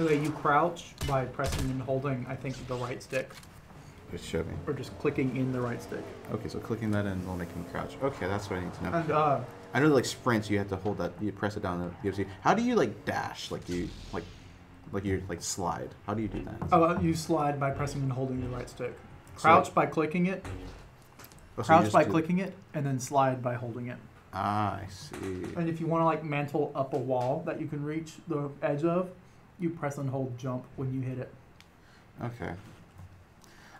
Okay, you crouch by pressing and holding, I think, the right stick, Just show me. or just clicking in the right stick. Okay, so clicking that in will make him crouch. Okay, that's what I need to know. And uh, I know like sprints, you have to hold that. You press it down. and It gives you. How do you like dash? Like you like, like you like slide. How do you do that? uh, you slide by pressing and holding the right stick. Crouch by clicking it. Oh, so Crouch by clicking it, and then slide by holding it. Ah, I see. And if you want to like mantle up a wall that you can reach the edge of, you press and hold jump when you hit it. Okay.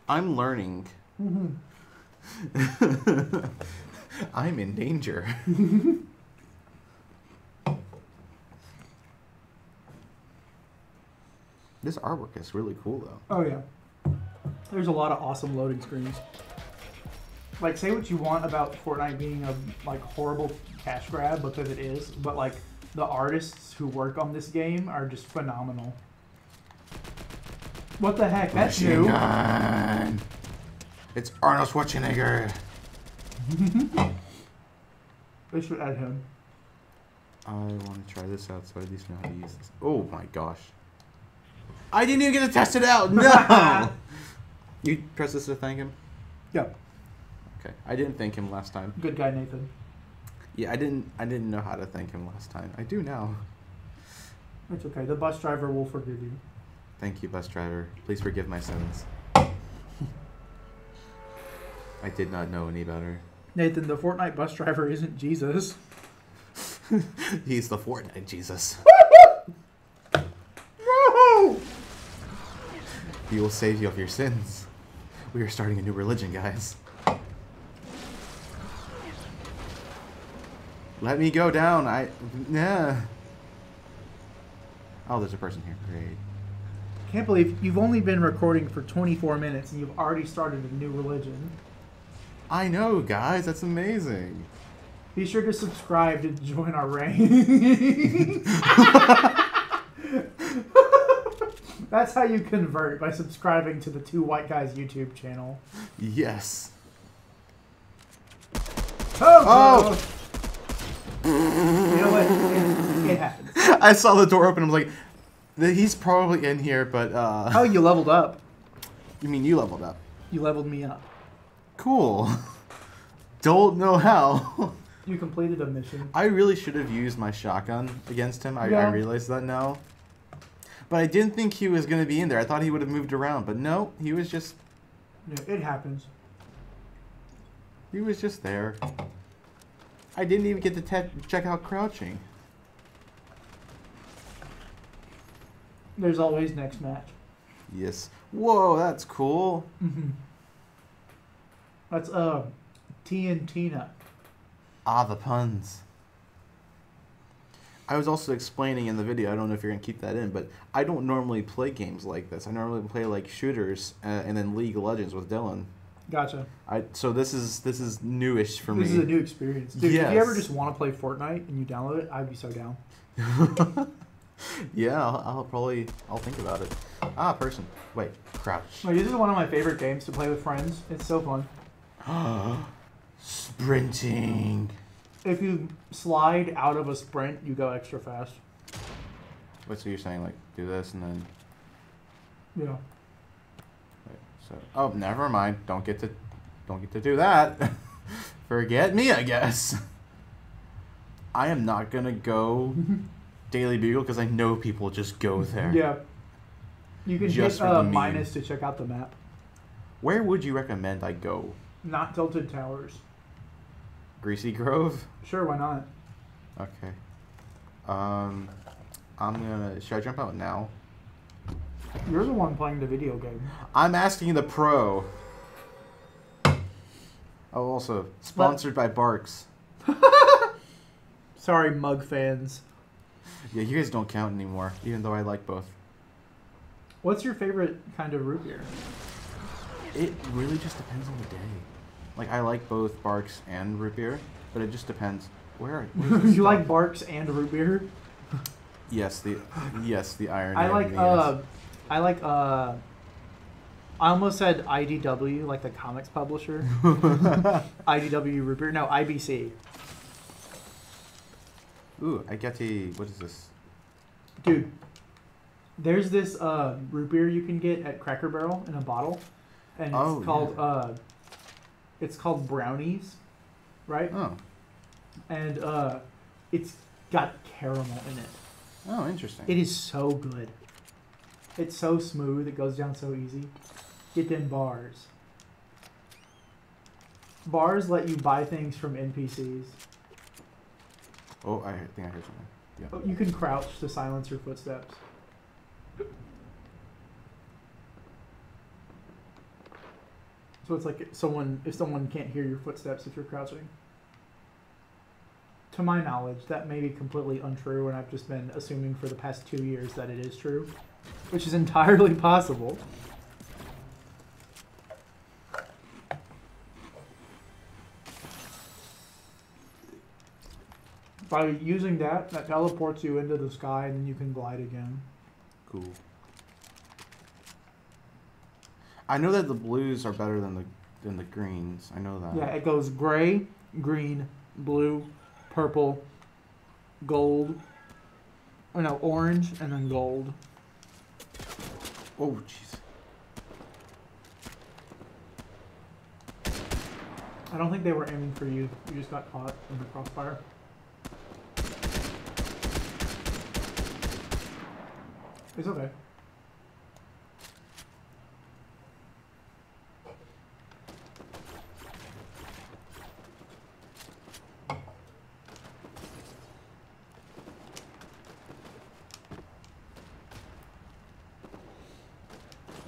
I'm learning. Mm-hmm. I'm in danger. this artwork is really cool though. Oh yeah. There's a lot of awesome loading screens. Like say what you want about Fortnite being a like horrible cash grab because it is, but like the artists who work on this game are just phenomenal. What the heck? That's Machine new. gun. It's Arnold Schwarzenegger. They should add him. I want to try this out so I at least know how to use this. Oh my gosh. I didn't even get to test it out. No. you press this to thank him. Yeah, Okay. I didn't thank him last time. good guy Nathan. Yeah, I didn't. I didn't know how to thank him last time. I do now. It's okay. The bus driver will forgive you. Thank you, bus driver. Please forgive my sins. I did not know any better. Nathan, the Fortnite bus driver isn't Jesus. He's the Fortnite Jesus. He will save you of your sins. We are starting a new religion, guys. Let me go down. I. Nah. Oh, there's a person here. Great. Can't believe you've only been recording for 24 minutes and you've already started a new religion. I know, guys. That's amazing. Be sure to subscribe to join our reign. That's how you convert by subscribing to the Two White Guys YouTube channel. Yes. Oh! oh. You know what? It, it happens. I saw the door open. I was like, he's probably in here, but uh. Oh, you leveled up. You mean you leveled up? You leveled me up. Cool. Don't know how. You completed a mission. I really should have used my shotgun against him. I, I Yeah. realized that now. But I didn't think he was going to be in there. I thought he would have moved around, but no, he was just Yeah, it happens. he was just there. I didn't even get to te- check out crouching. There's always next match. Yes. Whoa, that's cool. hmm That's uh, T and Tina. Ah, the puns. I was also explaining in the video. I don't know if you're gonna keep that in, but I don't normally play games like this. I normally play like shooters uh, and then League of Legends with Dylan. Gotcha. I so this is this is newish for me. this is a new experience. Dude, if you ever just want to play Fortnite and you download it, I'd be so down. yeah, I'll, I'll probably I'll think about it. Ah, person. Wait, crouch. Like, this is one of my favorite games to play with friends. It's so fun. Sprinting. If you slide out of a sprint, you go extra fast. Wait, so you're saying like do this and then Yeah. So oh never mind. Don't get to don't get to do that. Forget me, I guess. I am not gonna go Daily Bugle because I know people just go there. Yeah. You can Just hit uh, minus to check out the map. Where would you recommend I go? Not Tilted Towers. Greasy Grove? Sure, why not? Okay. Um, I'm gonna. Should I jump out now? You're the one playing the video game. I'm asking the pro. Oh, also sponsored by Barq's. Sorry, mug fans. Yeah, you guys don't count anymore, even though I like both. What's your favorite kind of root beer? It really just depends on the day. Like I like both Barq's and root beer, but it just depends. Where? you like? Barq's and root beer? Yes, the yes the irony. I like uh, I like uh. I almost said IDW, like the comics publisher. IDW root beer. No, IBC. Ooh, I get to. What is this? Dude, There's this uh, root beer you can get at Cracker Barrel in a bottle, and it's Oh, called yeah. uh, it's called brownies, right? Oh. And uh, it's got caramel in it. Oh, interesting. It is so good. It's so smooth. It goes down so easy. Get them bars. Bars let you buy things from NPCs. oh, I think I heard something. Yeah. Oh, You can crouch to silence your footsteps. So it's like someone if someone can't hear your footsteps if you're crouching. To my knowledge, that may be completely untrue, and I've just been assuming for the past two years that it is true, which is entirely possible. By using that, that teleports you into the sky, and then you can glide again. Cool. I know that the blues are better than the than the greens. I know that. Yeah, it goes gray, green, blue, purple, gold. Oh no, orange, and then gold. Oh, jeez. I don't think they were aiming for you. You just got caught in the crossfire. It's okay.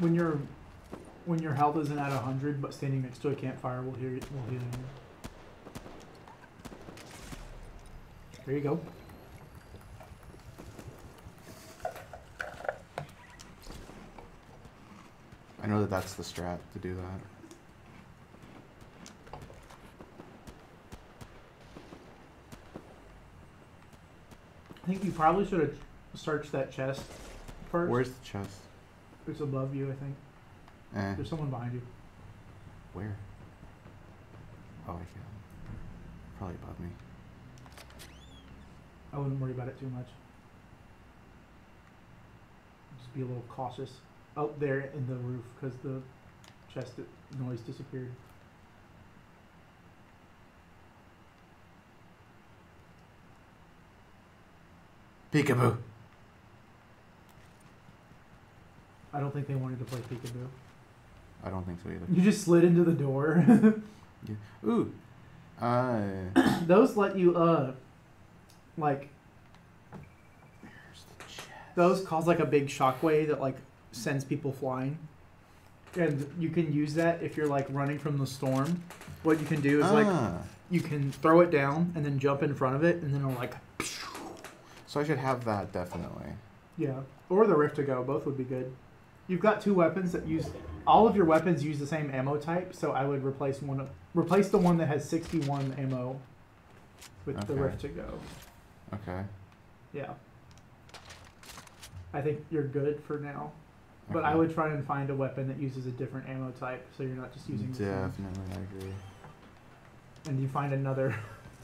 When your when your health isn't at hundred, but standing next to a campfire will hear will heal you. There you go. I know that that's the strat to do that. I think you probably should have searched that chest first. Where's the chest? It's above you, I think. Eh, There's someone behind you. where? Oh, I can. Probably above me. I wouldn't worry about it too much. Just be a little cautious. Out there in the roof, because the chest noise disappeared. Peekaboo. I don't think they wanted to play peekaboo. I don't think so either. You just slid into the door. yeah. Ooh. Uh. Those let you, uh, like, Where's the chest? those cause like a big shockwave that like sends people flying. And you can use that if you're like running from the storm. What you can do is like Ah. you can throw it down and then jump in front of it and then it'll like So I should have that definitely. yeah. Or the rift to go, both would be good. You've got two weapons that use all of your weapons use the same ammo type, so I would replace one replace the one that has 61 ammo with the Okay. rift to go. Okay. Yeah. I think you're good for now. But I would try and find a weapon that uses a different ammo type, so you're not just using the same. Definitely, I agree. And you find another.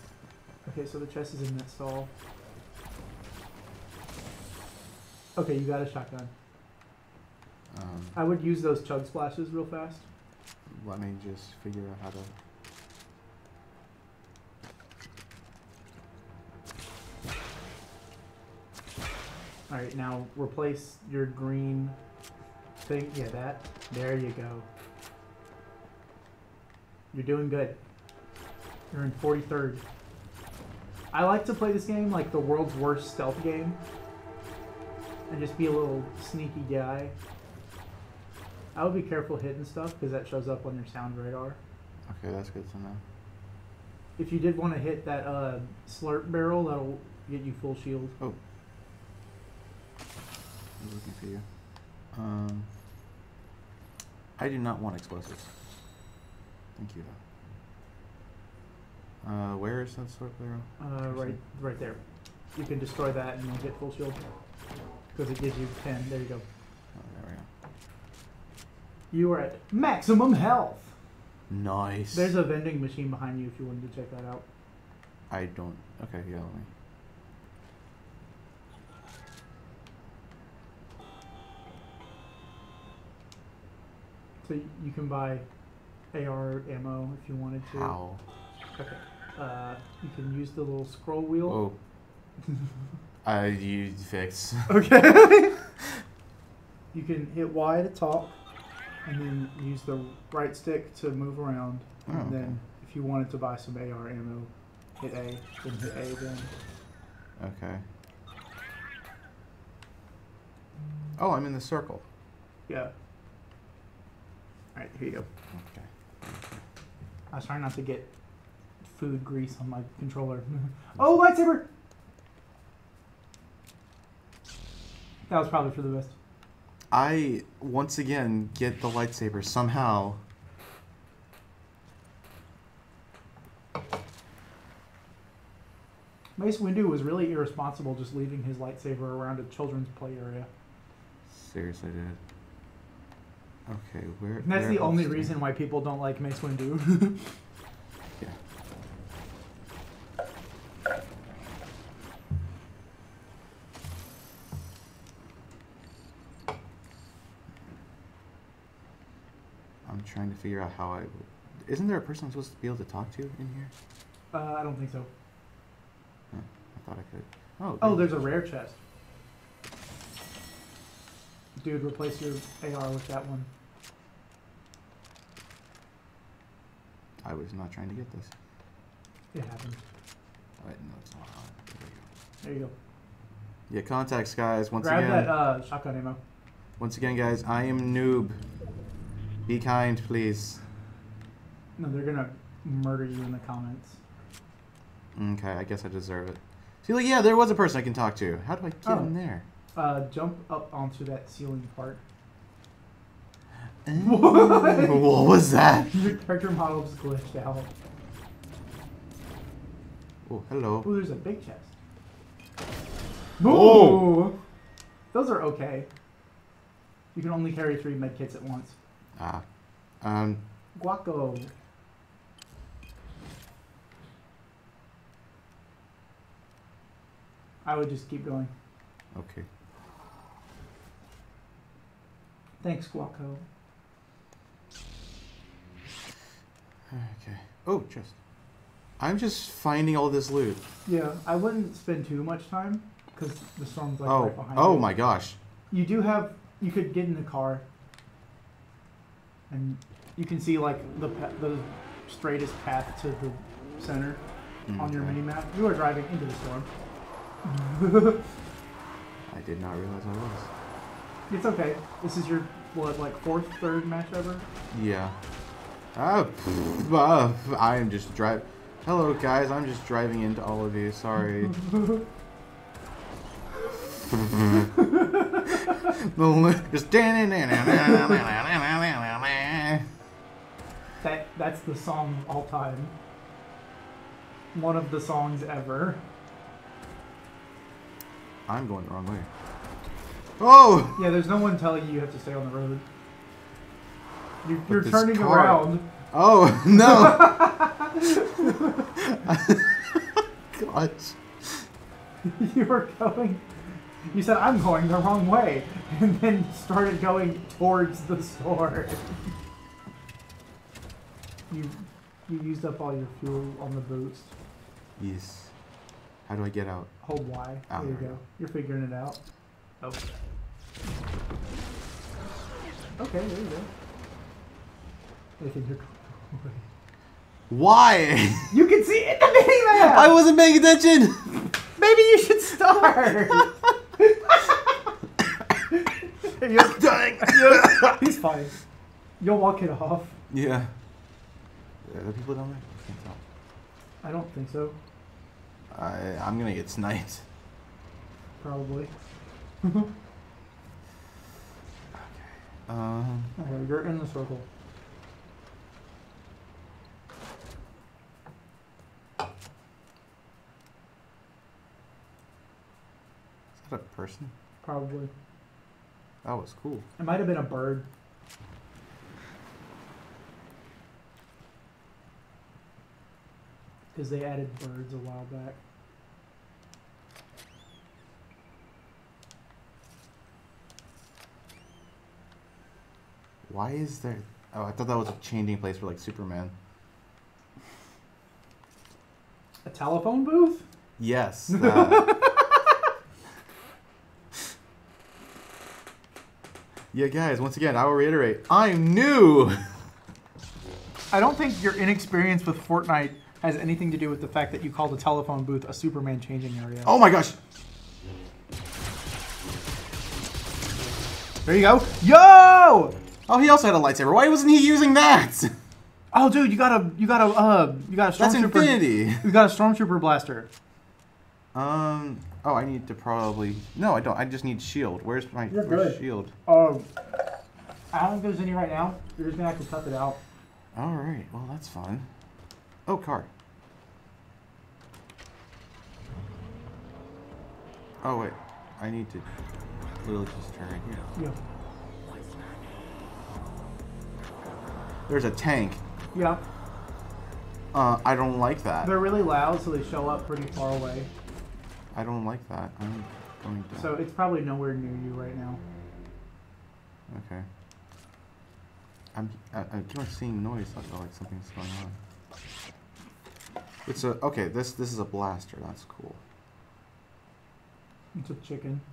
okay, so the chest is in that stall. Okay, you got a shotgun. Um, I would use those chug splashes real fast. let me just figure out how to. All right, now replace your green thing. Yeah, that. There you go. You're doing good. You're in 43rd. I like to play this game like the world's worst stealth game. And just be a little sneaky guy. I would be careful hitting stuff because that shows up on your sound radar. Okay, that's good to know. If you did want to hit that uh, slurp barrel, that'll get you full shield. I'm looking for you. Um, I do not want explosives. Thank you, though. Uh, where is that slurp barrel? Uh, right, right there. You can destroy that and you'll get full shield. Because it gives you 10. There you go you are at maximum health. Nice. There's a vending machine behind you if you wanted to check that out. I don't. Okay, yeah, let me. So you can buy AR ammo if you wanted to. How? Okay. Uh, you can use the little scroll wheel. Oh. I use you fix. Okay. you can hit Y to talk and then use the right stick to move around. Oh, and Oh, okay. then, if you wanted to buy some AR ammo, hit A, then hit A again. Okay. Oh, I'm in the circle. Yeah. Alright, here you go. Okay. I was trying not to get food grease on my controller. oh, lightsaber! That was probably for the best. I once again get the lightsaber somehow. Mace Windu was really irresponsible just leaving his lightsaber around a children's play area. Seriously, dude. Okay, where? And that's where the only reason why people don't like Mace Windu. I'm trying to figure out how I. Isn't there a person I'm supposed to be able to talk to in here? uh, I don't think so. I thought I could. Oh. Oh, there's a rare chest. Dude, replace your AR with that one. I was not trying to get this. It happens. Wait, no, it's not. on. There we go. There you go. Yeah, contacts, guys. Once Grab again, that uh, shotgun ammo. once again, guys. I am noob. Be kind, please. No, they're gonna murder you in the comments. Okay, I guess I deserve it. See, like, yeah, there was a person I can talk to. How do I get Oh. in there? Uh, jump up onto that ceiling part. what what was that? Your character model just glitched out. Oh, hello. Ooh, there's a big chest. Oh! Ooh! Those are okay. You can only carry three med kits at once. Ah, um, Guaco. I would just keep going. okay. Thanks, Guaco. Okay. Oh, chest. I'm just finding all this loot. Yeah, I wouldn't spend too much time because the storm's like oh, right behind oh you. my gosh. You do have. You could get in the car, and you can see like the the straightest path to the center on your mini map. You are driving into the storm. I did not realize I was. It's okay. This is your what, like fourth, third match ever. Yeah. Ah, pff, ah, I am just drive. Hello, guys. I'm just driving into all of you. Sorry. The just. That that's the song of all time. One of the songs ever. I'm going the wrong way. Oh! Yeah, there's no one telling you you have to stay on the road. You, you're turning car- around. Oh no! Gosh. you were going. You said I'm going the wrong way, and then started going towards the store. You you used up all your fuel on the boost. Yes. How do I get out? Hold Y. Ah, there you go. go. You're figuring it out. Oh. Okay, there you go. I think you're going Why? You can see it in the minimap! I wasn't paying attention. Maybe you should start! You'll- you'll- He's fine. You'll walk it off. Yeah. Are there people down there? I can't tell. I don't think so. I I'm gonna get sniped. Probably. okay. Um. Okay, you're in the circle. Is that a person? Probably. That was cool. It might have been a bird. Because they added birds a while back. Why is there Oh, I thought that was a changing place for like Superman. A telephone booth? Yes. that. yeah, guys. Once again, I will reiterate. I'm new. I don't think your inexperience with Fortnite has anything to do with the fact that you called a telephone booth a Superman changing area. Oh my gosh. There you go. Yo! Oh, he also had a lightsaber. Why wasn't he using that? Oh, dude, you got a, you got a, uh, you got a That's stormtrooper. infinity. You got a stormtrooper blaster. Um. Oh, I need to probably. No, I don't. I just need shield. Where's my You're where's good. shield? Um, I don't think there's any right now. You're just gonna have to tough it out. All right. Well, that's fun. Oh, car. Oh wait. I need to literally just turn right here. Yeah. There's a tank. Yeah. Uh, I don't like that. They're really loud, so they show up pretty far away. I don't like that. I'm going to. So it's probably nowhere near you right now. Okay. I'm. I, I keep on seeing noise. I feel like something's going on. It's a okay. This this is a blaster. That's cool. It's a chicken.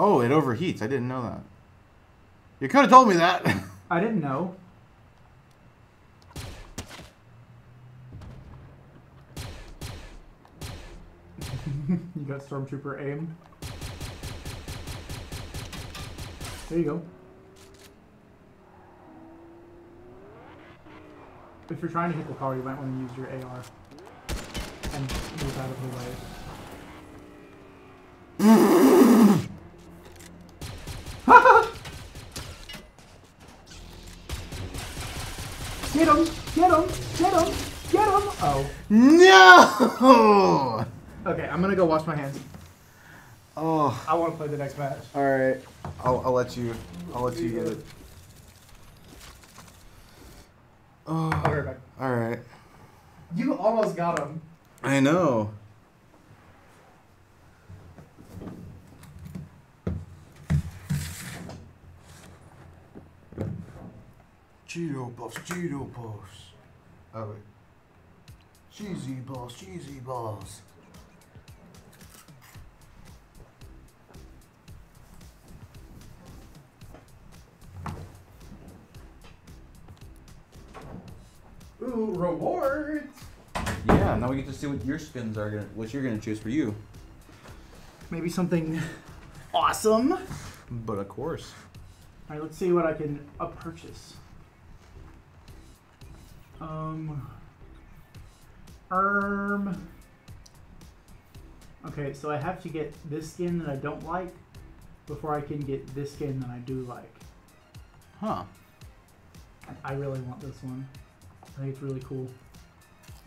Oh, it overheats. I didn't know that. You could have told me that. I didn't know. you got stormtrooper aim. There you go. If you're trying to hit the car, you might want to use your AR and move out of the way. Get him! Get him! Get him! Get him! Oh. no. Okay, I'm gonna go wash my hands. Oh. I want to play the next match. All right. I'll, I'll let you. I'll let you get it. I'll be Oh. right back. All right. You almost got him. I know. Cheeto Puffs, Cheeto Puffs. Oh wait. Cheesy balls, cheesy balls. Ooh, rewards! Yeah. Now we get to see what your skins are gonna. What you're gonna choose for you. Maybe something awesome. But of course. All right, let's see what I can uh, purchase. Um. Erm. Okay, so I have to get this skin that I don't like before I can get this skin that I do like. Huh. I really want this one. I think it's really cool.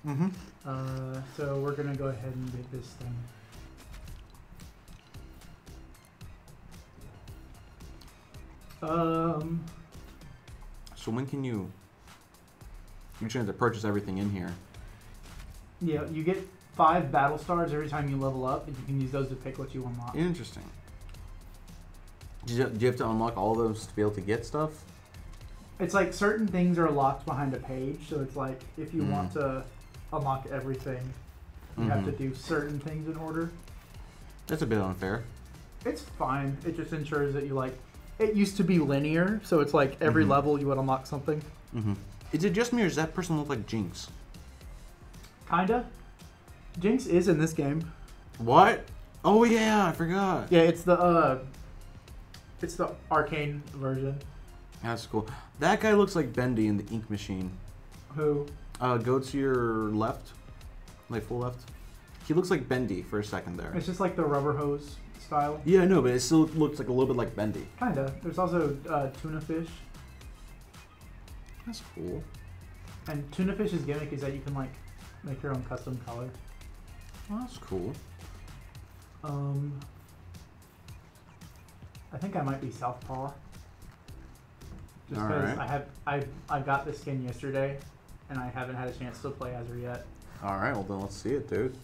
Mm-hmm. Uh, so we're gonna go ahead and get this thing. Um, So when can you? You're trying to purchase everything in here. yeah, you get five battle stars every time you level up, and you can use those to pick what you unlock. Interesting. Do you, do you have to unlock all those to be able to get stuff? It's like certain things are locked behind a page, so it's like if you Mm. want to unlock everything, you have to Mhm. do certain things in order. That's a bit unfair. It's fine. It just ensures that you like. It used to be linear, so it's like every Mhm. level you would unlock something. Mm-hmm. Is it just me or does that person look like Jinx? Kinda. Jinx is in this game. What? Oh yeah, I forgot. Yeah, it's the uh, it's the arcane version. That's cool. That guy looks like Bendy in the Ink Machine. Who? Uh, go to your left, like full left. He looks like Bendy for a second there. It's just like the rubber hose style. Yeah, I know, but it still looks like a little bit like Bendy. Kinda. There's also uh, Toona Fish, That's cool. and Toona Fish's gimmick is that you can like make your own custom color. Well, that's cool. Um, I think I might be Southpaw. Just because Alright. I have I I got this skin yesterday, and I haven't had a chance to play as yet. All right, well then let's see it, dude.